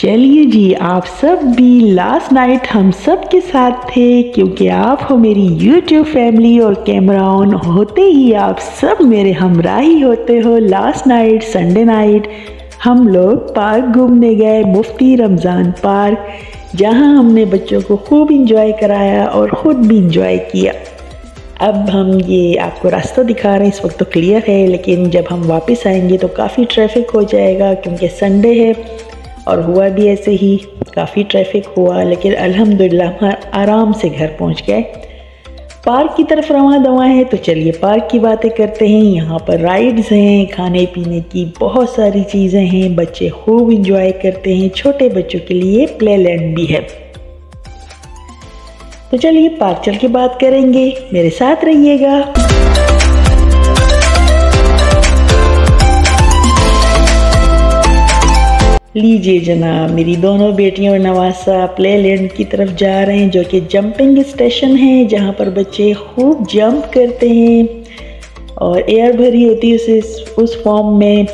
चलिए जी, आप सब भी लास्ट नाइट हम सब के साथ थे, क्योंकि आप हो मेरी यूट्यूब फैमिली और कैमरा ऑन होते ही आप सब मेरे हमरा ही होते हो। लास्ट नाइट संडे नाइट हम लोग पार्क घूमने गए, मुफ्ती रमज़ान पार्क जहाँ हमने बच्चों को खूब इंजॉय कराया और ख़ुद भी इंजॉय किया। अब हम ये आपको रास्ता दिखा रहे हैं, इस वक्त तो क्लियर है, लेकिन जब हम वापस आएँगे तो काफ़ी ट्रैफ़िक हो जाएगा, क्योंकि संडे है। और हुआ भी ऐसे ही, काफ़ी ट्रैफ़िक हुआ, लेकिन अल्हम्दुलिल्लाह हम आराम से घर पहुँच गए। पार्क की तरफ़ रवा दवा है तो चलिए पार्क की बातें करते हैं। यहाँ पर राइड्स हैं, खाने पीने की बहुत सारी चीज़ें हैं, बच्चे खूब इंजॉय करते हैं, छोटे बच्चों के लिए प्ले लैंड भी है। तो चलिए पार्क चल के बात करेंगे, मेरे साथ रहिएगा। लीजिए जनाब, मेरी दोनों बेटियों और नवासा प्ले लैंड की तरफ़ जा रहे हैं, जो कि जंपिंग स्टेशन है, जहाँ पर बच्चे खूब जंप करते हैं और एयर भरी होती है उस उस फॉर्म में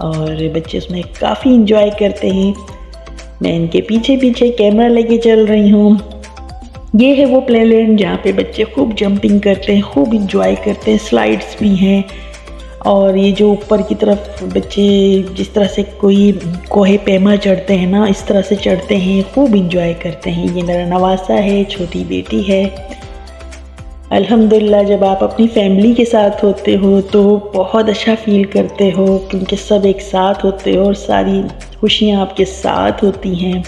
और बच्चे उसमें काफ़ी इंजॉय करते हैं। मैं इनके पीछे पीछे कैमरा लेके चल रही हूँ। ये है वो प्ले लैंड जहाँ पे बच्चे खूब जंपिंग करते हैं, खूब इंजॉय करते हैं स्लाइड्स भी हैं। और ये जो ऊपर की तरफ़ बच्चे जिस तरह से कोई कोहे पैमा चढ़ते हैं ना, इस तरह से चढ़ते हैं, खूब इंजॉय करते हैं। ये मेरा नवासा है, छोटी बेटी है। अल्हम्दुलिल्लाह, जब आप अपनी फैमिली के साथ होते हो तो बहुत अच्छा फील करते हो, क्योंकि सब एक साथ होते हो और सारी खुशियाँ आपके साथ होती हैं।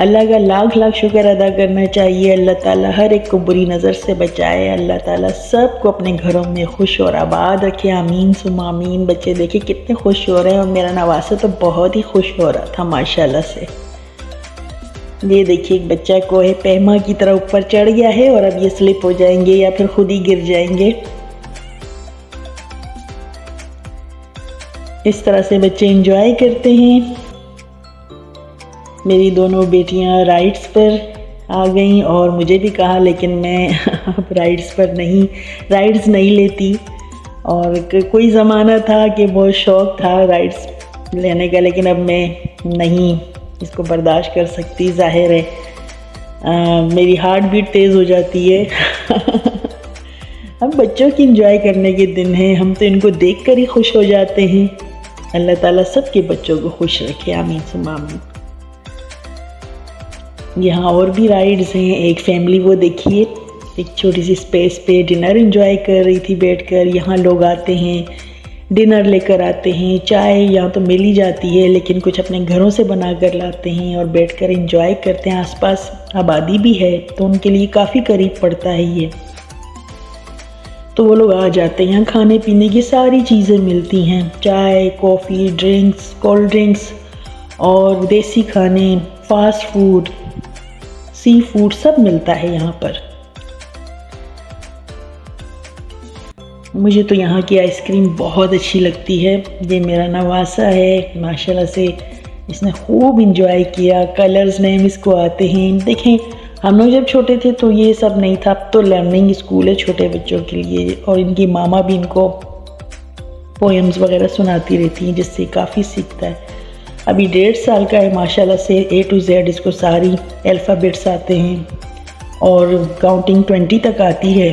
अल्लाह का लाख लाख शुक्र अदा करना चाहिए। अल्लाह ताला हर एक को बुरी नज़र से बचाए। अल्लाह ताला सबको अपने घरों में खुश और आबाद रखे। आमीन सुम आमीन। बच्चे देखिए कितने खुश हो रहे हैं और मेरा नवासा तो बहुत ही खुश हो रहा था, माशाल्लाह से। ये देखिए एक बच्चा को है पहमा की तरह ऊपर चढ़ गया है और अब ये स्लिप हो जाएँगे या फिर खुद ही गिर जाएँगे। इस तरह से बच्चे इंजॉय करते हैं। मेरी दोनों बेटियाँ राइड्स पर आ गई और मुझे भी कहा लेकिन मैं अब राइड्स पर नहीं राइड्स नहीं लेती। और कोई ज़माना था कि बहुत शौक़ था राइड्स लेने का लेकिन अब मैं नहीं इसको बर्दाश्त कर सकती ज़ाहिर है। आ, मेरी हार्ट बीट तेज़ हो जाती है। अब बच्चों की इंजॉय करने के दिन हैं हम तो इनको देख कर ही खुश हो जाते हैं। अल्लाह ताला सबके बच्चों को खुश रखे आमीन सुमामीन यहाँ और भी राइड्स हैं। एक फैमिली वो देखिए, एक छोटी सी स्पेस पे डिनर एंजॉय कर रही थी बैठकर। यहाँ लोग आते हैं डिनर लेकर आते हैं। चाय यहाँ तो मिल ही जाती है, लेकिन कुछ अपने घरों से बना कर लाते हैं और बैठकर इंजॉय करते हैं। आसपास आबादी भी है तो उनके लिए काफ़ी करीब पड़ता है ये। तो वो लोग आ जाते हैं। यहाँ खाने पीने की सारी चीज़ें मिलती हैं। चाय कॉफ़ी ड्रिंक्स कोल्ड ड्रिंक्स और देसी खाने फास्ट फ़ूड सी फ़ूड सब मिलता है यहाँ पर। मुझे तो यहाँ की आइसक्रीम बहुत अच्छी लगती है। ये मेरा नवासा है, माशाल्लाह से इसने खूब इंजॉय किया। कलर्स नेम इसको आते हैं। देखें, हम लोग जब छोटे थे तो ये सब नहीं था। अब तो लर्निंग स्कूल है छोटे बच्चों के लिए और इनकी मामा भी इनको पोएम्स वगैरह सुनाती रहती हैं, जिससे काफ़ी सीखता है। अभी डेढ़ साल का है, माशाल्लाह से ए टू जेड इसको सारी अल्फ़ाबेट्स आते हैं। और काउंटिंग ट्वेंटी तक आती है।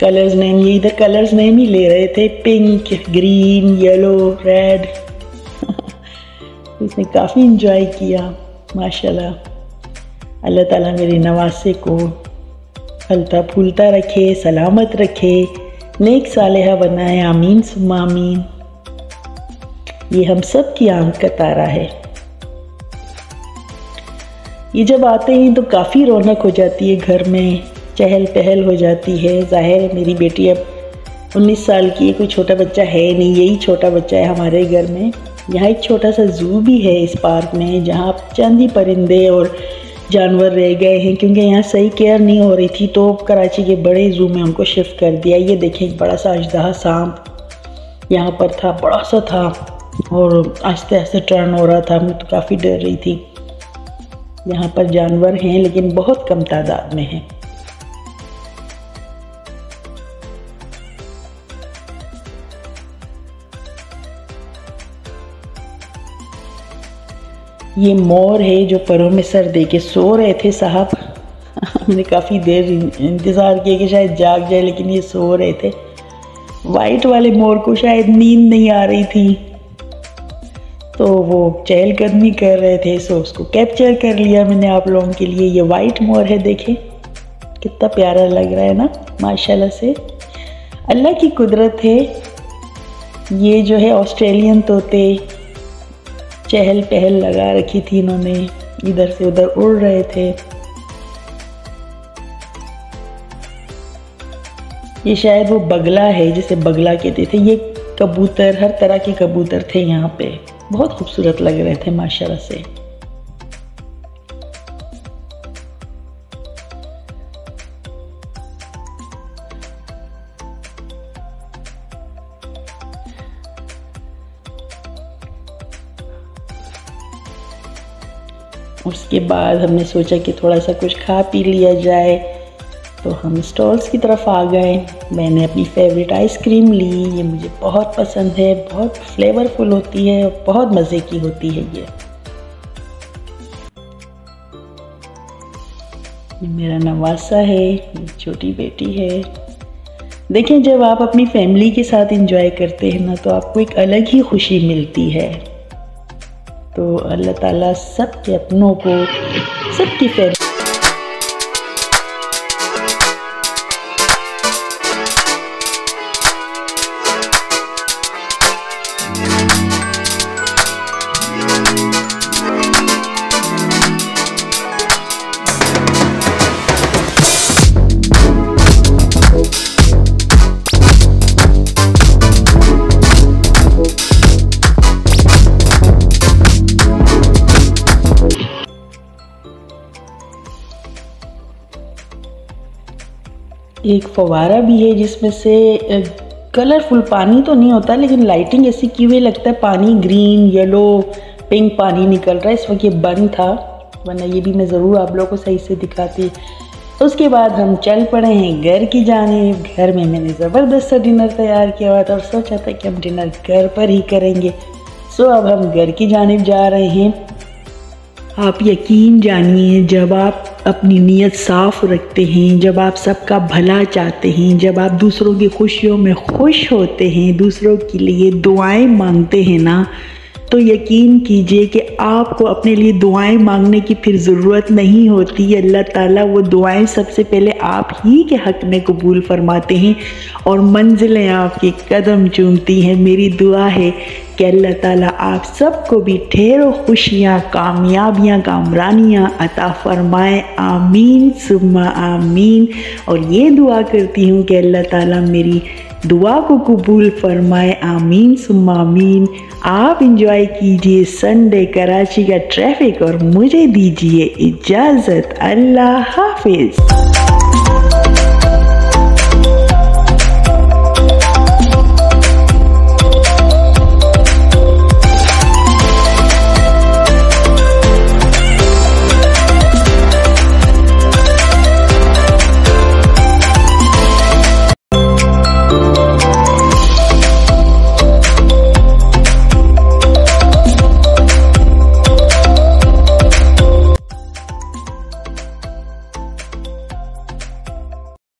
कलर्स नेम ये इधर कलर्स नेम ही ले रहे थे। पिंक ग्रीन येलो रेड इसने काफ़ी इंजॉय किया, माशाल्लाह। अल्लाह ताला मेरे नवासे को फलता फूलता रखे, सलामत रखे। नेक साल बनाए, आमीन सुमा आमीन। ये हम सब की आँख का तारा है। ये जब आते हैं तो काफ़ी रौनक हो जाती है घर में चहल पहल हो जाती है। ज़ाहिर है मेरी बेटी अब 19 साल की है, कोई छोटा बच्चा है नहीं, यही छोटा बच्चा है हमारे घर में। यहाँ एक छोटा सा जू भी है इस पार्क में, जहाँ चंद ही परिंदे और जानवर रह गए हैं, क्योंकि यहाँ सही केयर नहीं हो रही थी तो कराची के बड़े जू में उनको शिफ्ट कर दिया। ये देखें, एक बड़ा सा अजदहा सांप यहाँ पर था, बड़ा सा था। और आस्ते आस्ते टर्न हो रहा था मैं तो काफ़ी डर रही थी। यहाँ पर जानवर हैं, लेकिन बहुत कम तादाद में हैं। ये मोर है जो परों में सर दे के सो रहे थे, साहब। हमने काफ़ी देर इंतज़ार किया कि शायद जाग जाए, लेकिन ये सो रहे थे। वाइट वाले मोर को शायद नींद नहीं आ रही थी। तो वो चहलकदमी कर रहे थे सो उसको कैप्चर कर लिया मैंने आप लोगों के लिए। ये वाइट मोर है, देखें। कितना प्यारा लग रहा है ना, माशाल्लाह से। अल्लाह की कुदरत है। ये जो है ऑस्ट्रेलियन तोते चहल पहल लगा रखी थी इन्होंने। इधर से उधर उड़ रहे थे। ये शायद वो बगला है, जिसे बगला कहते थे। ये कबूतर, हर तरह के कबूतर थे यहाँ पे। बहुत खूबसूरत लग रहे थे, माशाल्लाह से। उसके बाद हमने सोचा कि थोड़ा सा कुछ खा पी लिया जाए। तो हम स्टॉल्स की तरफ़ आ गए। मैंने अपनी फेवरेट आइसक्रीम ली। ये मुझे बहुत पसंद है, बहुत फ्लेवरफुल होती है और बहुत मज़े की होती है ये। मेरा नवासा है छोटी बेटी है। देखें, जब आप अपनी फैमिली के साथ इंजॉय करते हैं ना तो आपको एक अलग ही खुशी मिलती है। तो अल्लाह ताला सबके अपनों को, सबकी फैमिली एक फवारा भी है जिसमें से कलरफुल पानी तो नहीं होता, लेकिन लाइटिंग ऐसी की हुई, लगता है पानी ग्रीन येलो पिंक पानी निकल रहा है। इस वक्त ये बंद था, वरना ये भी मैं ज़रूर आप लोगों को सही से दिखाती। उसके बाद हम चल पड़े हैं घर की जाने। घर में मैंने ज़बरदस्त सा डिनर तैयार किया हुआ था और सोचा था कि हम डिनर घर पर ही करेंगे। सो अब हम घर की जानब जा रहे हैं। आप यकीन जानिए, जब आप अपनी नीयत साफ़ रखते हैं, जब आप सबका भला चाहते हैं, जब आप दूसरों की खुशियों में खुश होते हैं, दूसरों के लिए दुआएँ मांगते हैं ना तो यकीन कीजिए कि आपको अपने लिए दुआएँ मांगने की फिर ज़रूरत नहीं होती। अल्लाह ताला वो दुआएँ सबसे पहले आप ही के हक़ में कबूल फरमाते हैं और मंजिलें आपके कदम चूमती हैं। मेरी दुआ है कि अल्लाह ताला आप सबको भी ठहरो खुशियाँ, कामयाबियाँ, कामरानियाँ अता फ़रमाए। आमीन, सुम्मा आमीन। और ये दुआ करती हूँ कि अल्लाह ताला मेरी दुआ को कबूल फरमाए। आमीन, सुम्मा आमीन। आप इंजॉय कीजिए संडे कराची का ट्रैफ़िक और मुझे दीजिए इजाज़त। अल्लाह हाफिज़।